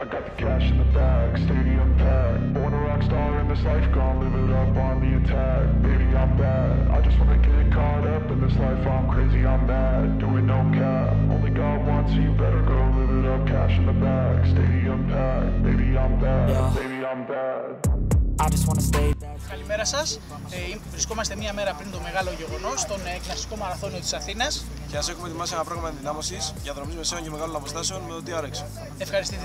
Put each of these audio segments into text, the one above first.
I got the cash in the bag, stadium packed. Born a rock star in this life, gonna live it up on the attack. Baby, I'm bad. I just wanna get caught up in this life. I'm crazy, I'm mad. Doing no cap. Only God wants you better go live it up. Cash in the bag, stadium packed. Baby, I'm bad. Baby, Καλημέρα σας. Ε, βρισκόμαστε μία μέρα πριν το μεγάλο γεγονός, στον ε, κλασικό μαραθώνιο της Αθήνας. Και σα έχουμε ετοιμάσει ένα πρόγραμμα ενδυνάμωση για δρομής μεσαίων και μεγάλων αποστάσεων με το TRX. Ευχαριστείτε.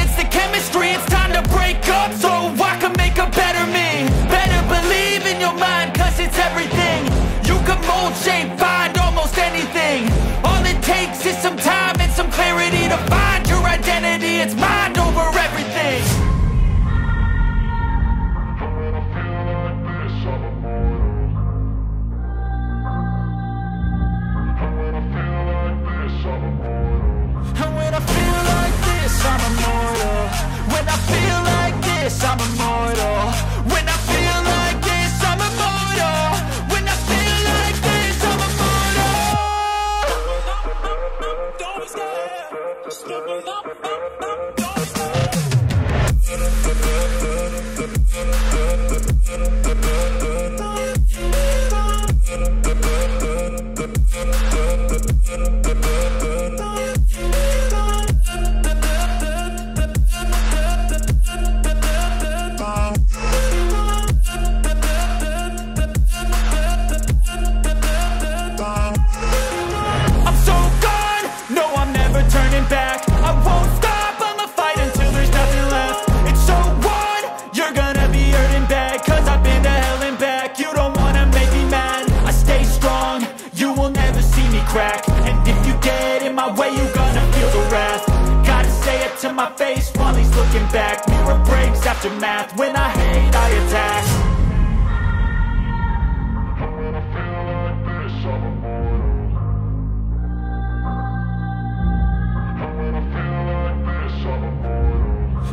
way, you gonna feel the wrath Gotta say it to my face while he's looking back Mirror breaks after math, when I hate I attack.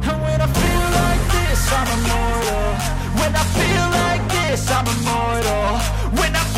And when I feel like this, I'm immortal. When I feel like this, I'm immortal. When I